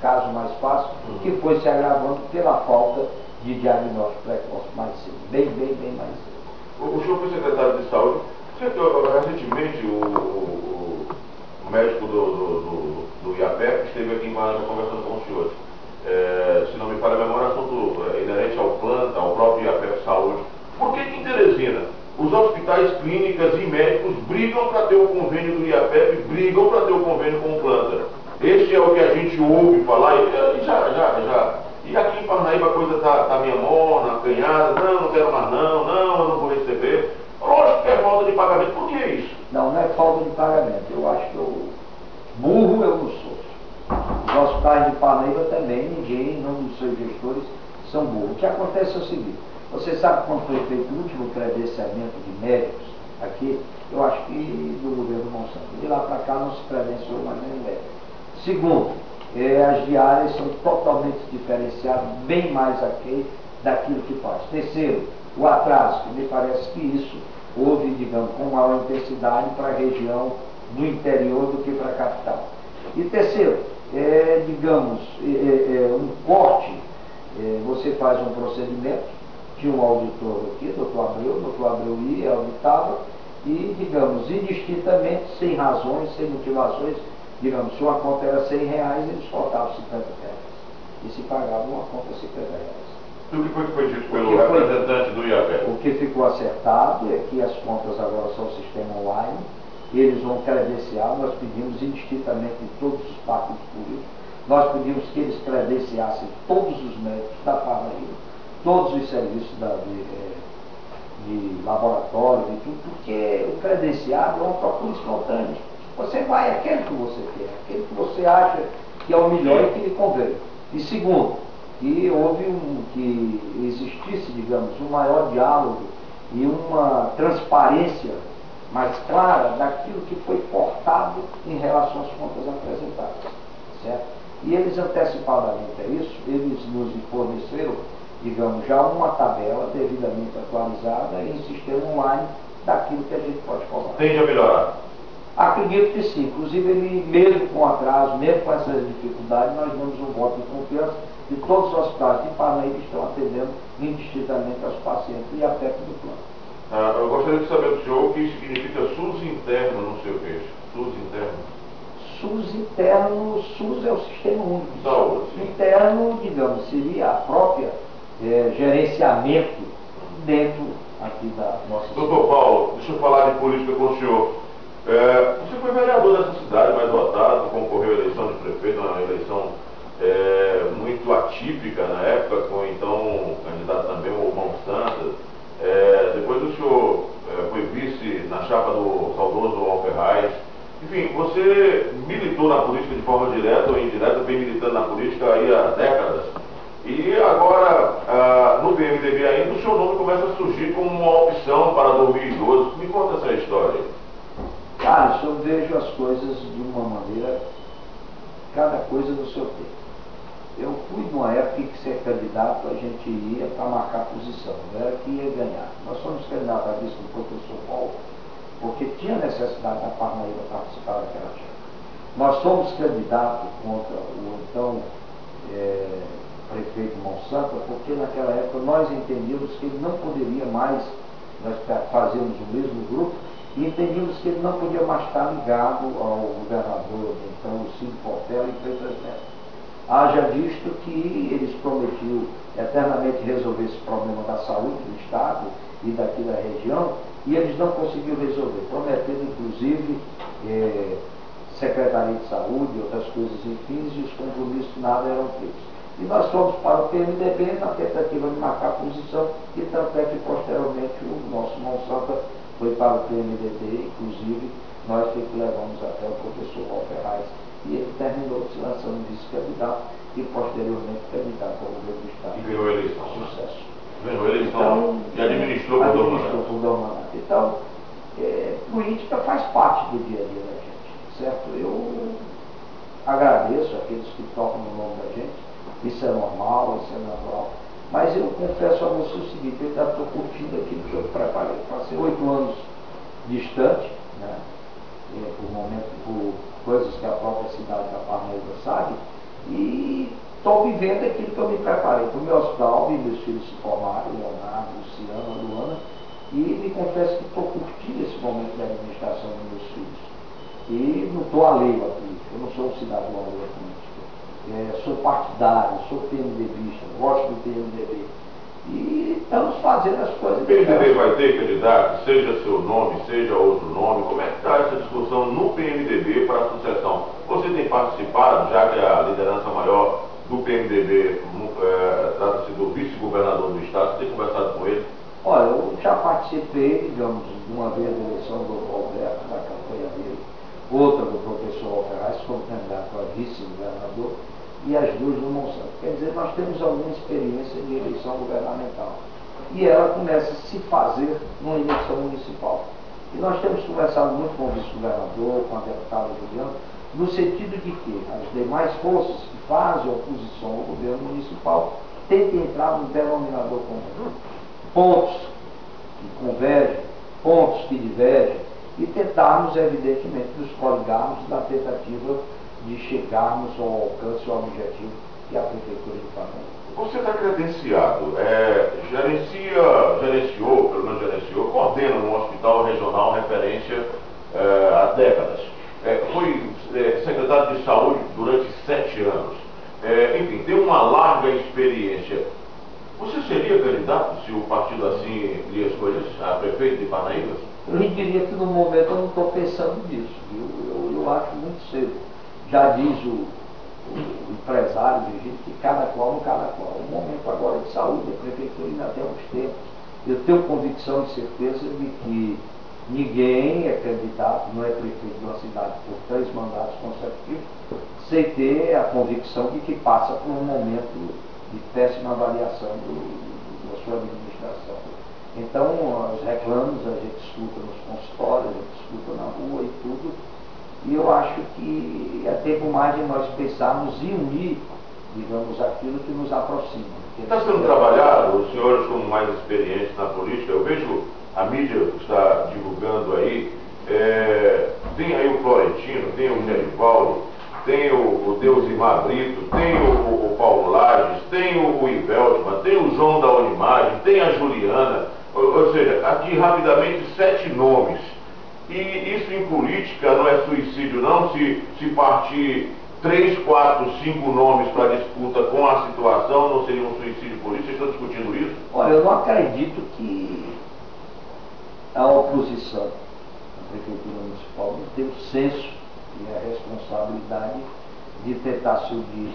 caso mais fácil, uhum. que foi se agravando pela falta de diagnóstico precoce mais cedo, bem, bem, bem mais cedo. O, o senhor foi secretário de saúde, recentemente o, o, o médico do, do, do, do IAPEP esteve aqui em Guarani conversando com os senhores. É, se não me falha a memória, assunto é, inerente ao planta, ao próprio IAPEP Saúde. Por que, que em Teresina os hospitais, clínicas e médicos brigam para ter o convênio do IAPEP, brigam para ter o convênio com o planta? Este é o que a gente ouve falar e já, já, já. E aqui em Parnaíba a coisa está tá minha mona, acanhada, não, não quero mais não, não, eu não vou receber. Lógico que é falta de pagamento, por que isso? Não, não é falta de pagamento. Eu acho que eu, burro eu não sou. Os hospitais de Parnaíba também, ninguém, não dos seus gestores, são burros. O que acontece é o seguinte, você sabe quando foi feito o último credenciamento de médicos aqui? Eu acho que do governo Monsanto. De lá para cá não se credenciou mais nenhum médico. Segundo, eh, as diárias são totalmente diferenciadas, bem mais aqui daquilo que faz. Terceiro, o atraso, que me parece que isso houve, digamos, com maior intensidade para a região do interior do que para a capital. E terceiro, é, digamos, é, é, um corte, você faz um procedimento, tinha um auditor aqui, doutor Abreu, doutor Abreu ia, auditava, e, digamos, indistintamente, sem razões, sem motivações, digamos, se uma conta era 100 reais, eles cortavam 50 reais. E se pagava uma conta 50 reais. E o que foi que foi dito pelo representante do IAPE? O que ficou acertado é que as contas agora são sistema online, eles vão credenciar, nós pedimos indistintamente em todos os partidos políticos, nós pedimos que eles credenciassem todos os médicos da Paraíba, todos os serviços da, de, eh, de laboratório e tudo, porque o credenciado é uma procura espontânea. Você vai aquele que você quer, aquele que você acha que é o melhor e que lhe convém. E segundo, que houve um, que existisse, digamos, um maior diálogo e uma transparência mais clara daquilo que foi cortado em relação às contas apresentadas. Certo? E eles antecipadamente a isso, eles nos forneceram, digamos, já uma tabela devidamente atualizada em sistema online daquilo que a gente pode cobrar. Tende a melhorar? Acredito que sim. Inclusive, ele, mesmo com atraso, mesmo com essas dificuldades, nós damos um voto de confiança de todos os hospitais de Parnaíba estão atendendo indistintamente aos pacientes e até do plano. Ah, eu gostaria de saber do senhor o que significa SUS interno no seu peixe. SUS interno. SUS interno, SUS é o sistema único. Saúde. Interno, digamos, seria a própria é, gerenciamento dentro aqui da nossa Doutor Paulo, deixa eu falar de política com o senhor. É, você foi vereador dessa cidade, mais votado, concorreu à eleição de prefeito, uma eleição é, muito atípica na época, com então candidato também o Monsanto. É, depois o senhor é, foi vice na chapa do saudoso Alferraz. Enfim, você militou na política de forma direta ou indireta, vem militando na política aí há décadas. E agora, ah, no PMDB ainda, o seu nome começa a surgir como uma opção para 2012. Me conta essa história. Cara, eu vejo as coisas de uma maneira, cada coisa no seu tempo. Eu fui numa época que ser candidato a gente ia para marcar posição, não era que ia ganhar. Nós fomos candidatos a vice do professor Paulo, porque tinha necessidade da Parnaíba participar daquela chapa. Nós somos candidatos contra o então é, prefeito Monsanto, porque naquela época nós entendíamos que ele não poderia mais, nós fazíamos o mesmo grupo, e entendíamos que ele não podia mais estar ligado ao governador, então o Cid Portela e Freitas Neto. Haja visto que eles prometiam eternamente resolver esse problema da saúde do Estado e daqui da região, e eles não conseguiram resolver, prometendo inclusive é, Secretaria de Saúde, outras coisas enfim, e os compromissos nada eram feitos. E nós fomos para o PMDB na tentativa de marcar posição, e tanto é que posteriormente o nosso Monsanto foi para o PMDB, inclusive nós que levamos até o professor Walter e ele terminou se lançando vice-candidato e posteriormente candidato ao governo do Estado. E ganhou a eleição. Sucesso. Ganhou a eleição então, e administrou administrou por Dormanato. Então, é, política faz parte do dia a dia da gente, certo? Eu agradeço aqueles que tocam no nome da gente, isso é normal, isso é natural. Mas eu confesso a você o seguinte, eu estou curtindo aquilo que eu preparei. Passei oito anos distante, né? Por momento, por coisas que a própria cidade da Parnaíba sabe, E estou vivendo aquilo que eu me preparei para o meu hospital, vi meus filhos se formarem, Leonardo, Luciana, Luana, e me confesso que estou curtindo esse momento da administração dos meus filhos. E não estou alheio à política, eu não sou um cidadão alheio à política. É, sou partidário, sou PMDBista, gosto do PMDB. E estamos fazendo as coisas. O PMDB vai ter candidato, seja seu nome, seja outro nome. Como é que está essa discussão no PMDB para a sucessão? Você tem participado, já que a liderança maior do PMDB é, trata-se do vice-governador do Estado, você tem conversado com ele? Olha, eu já participei, digamos, de uma vez da eleição do Alberto, da campanha dele, outra do professor Alferraz como candidato a vice-governador, e as duas do Monsanto. Quer dizer, nós temos alguma experiência de eleição governamental. E ela começa a se fazer numa eleição municipal. E nós temos conversado muito com o vice-governador, com a deputada Juliana, no sentido de que as demais forças que fazem oposição ao governo municipal tentem entrar no denominador comum pontos que convergem, pontos que divergem, e tentarmos, evidentemente, nos coligarmos na tentativa de chegarmos ao alcance, ao objetivo que a Prefeitura de Flamengo. Você está credenciado, é, gerencia, gerenciou, pelo menos gerenciou, coordena um hospital regional referência é, há décadas. É, foi é, secretário de saúde durante sete anos. É, enfim, tem uma larga experiência. Você seria candidato se o partido assim lhe escolhesse a prefeito de Parnaíba? Eu diria que no momento eu não estou pensando nisso, viu? Eu, eu, acho muito cedo. Já diz o, o empresário, Virgílio, que cada qual no cada qual. O momento agora de saúde, a prefeitura ainda tem uns tempos. Eu tenho convicção e certeza de que ninguém é candidato, não é prefeito de uma cidade por três mandatos consecutivos, sem ter a convicção de que passa por um momento de péssima avaliação do, da sua administração. Então, os reclamos a gente escuta nos consultórios, a gente escuta na rua e tudo, e eu acho que é tempo mais de nós pensarmos em unir, digamos, aquilo que nos aproxima. Está sendo trabalhado, os senhores como mais experientes na política, eu vejo a mídia está divulgando aí, é, tem aí o Florentino, tem o Gerivaldo, tem o, o Deusimar Brito, tem o, o, Paulo Lages, tem o, o Iveltman, tem o João da Unimagem, tem a Juliana, ou, ou, seja, aqui rapidamente sete nomes. E isso em política não é suicídio não, se, se partir três, quatro, cinco nomes para disputa com a situação, não seria um suicídio político? Vocês estão discutindo isso? Olha, eu não acredito que a oposição, a Prefeitura Municipal, não tem o senso e a responsabilidade de tentar subir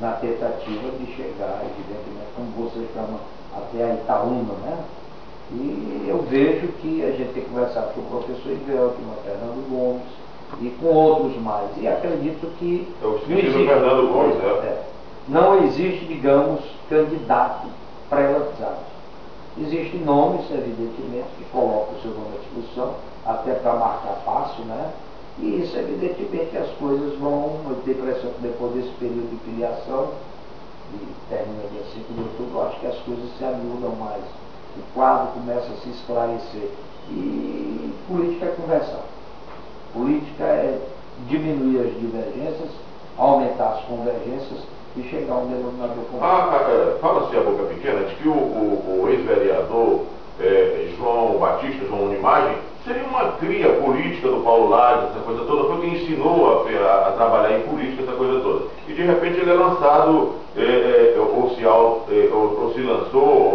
na tentativa de chegar, evidentemente, como você chama, até a Itaúna, né? E eu vejo que a gente tem que conversar com o professor Ivel, com o Fernando Gomes e com outros mais. E acredito que. Não existe, Fernando Gomes, né? é, não existe, digamos, candidato pré-lançado. Existem nomes, evidentemente, que colocam o seu nome à discussão, até para marcar fácil, né? E isso, evidentemente, as coisas vão, eu tenho a impressão que depois desse período de filiação, e termina dia 5 de outubro, eu acho que as coisas se anudam mais. O quadro começa a se esclarecer. E política é conversar. Política é diminuir as divergências, aumentar as convergências e chegar a um denominador comum. Ah, Fala-se a boca pequena de que o, o, o ex-vereador é, João Batista, João Unimagem, seria uma cria política do Paulo Lages, essa coisa toda, foi quem ensinou a, a, trabalhar em política, essa coisa toda. E de repente ele é lançado, é, ou, se, ou, ou, se lançou,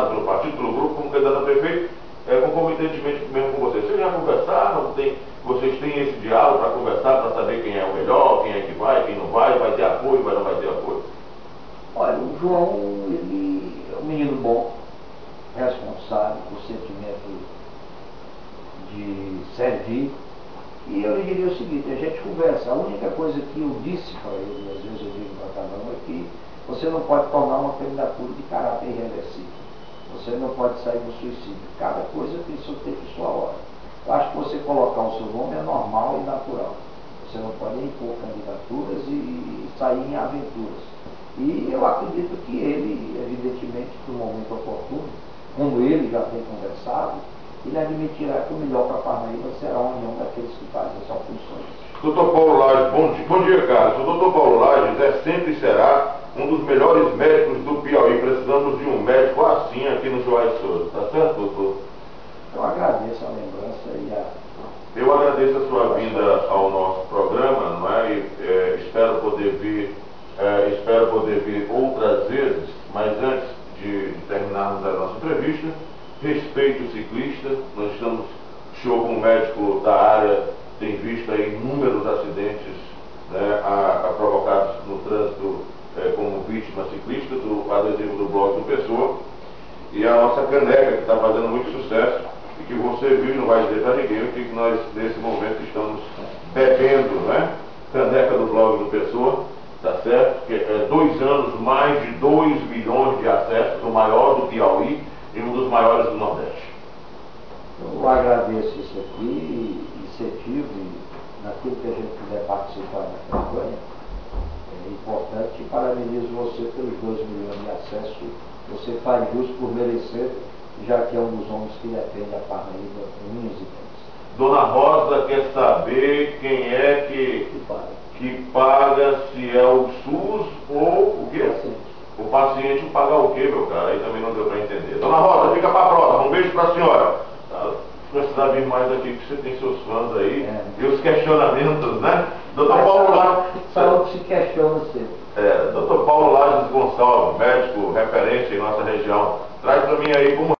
lançado pelo partido, pelo grupo, como candidato a prefeito, é, concomitantemente mesmo com vocês. Vocês já conversaram? Tem, vocês têm esse diálogo para conversar, para saber quem é o melhor, quem é que vai, quem não vai, vai ter apoio, vai não vai ter apoio? Olha, o João, ele é um menino bom, responsável, com sentimento de servir. E eu lhe diria o seguinte, a gente conversa, a única coisa que eu disse para ele, às vezes eu digo para cada um, é que você não pode tornar uma candidatura de caráter irreversível. Você não pode sair do suicídio. Cada coisa tem seu tempo e sua hora. Eu acho que você colocar o seu nome é normal e natural. Você não pode impor candidaturas e sair em aventuras. E eu acredito que ele, evidentemente, no momento oportuno, como ele já tem conversado, ele admitirá que o melhor para Parnaíba será a união daqueles que fazem essas funções. Doutor Paulo Lages, bom dia, bom dia, cara. Sou doutor Paulo Lages. sempre será um dos melhores médicos do Piauí. Precisamos de um médico assim aqui no Joás Souza. Tá certo, doutor? Eu agradeço a lembrança e a. Eu agradeço a sua vinda ao nosso programa, não é? E, é, espero poder vir, é, espero poder vir outras vezes, mas antes de, de terminarmos a nossa entrevista, respeito o ciclista, nós estamos, o senhor como médico da área tem visto aí inúmeros acidentes né, a, a provocados no trânsito é, como vítima ciclista do adesivo do bloco do Pessoa e a nossa caneca que está fazendo muito sucesso e que você viu não vai dizer para ninguém o que nós nesse momento estamos bebendo, né? Caneca do blog do Pessoa, tá certo? Que é dois anos, mais de 2 milhões de acessos, o maior do Piauí e um dos maiores do Nordeste. Eu agradeço isso aqui, incentivo naquilo que a gente puder participar da campanha. É importante e parabenizo você pelos 2 milhões de acessos. Você faz justo por merecer, já que é um dos homens que defende a Parnaíba em e Dona Rosa quer saber quem é que, que, paga. que paga, se é o SUS ou o quê? O paciente. O paciente paga o quê, meu cara? Aí também não deu para entender. Dona Rosa, fica para a próxima. Um beijo para a senhora. Precisar vir mais aqui, porque você tem seus fãs aí. É. E os questionamentos, né? Doutor Paulo Lages. Saúde se questiona sempre. É, doutor Paulo Lages Gonçalves, médico referente em nossa região. Traz para mim aí como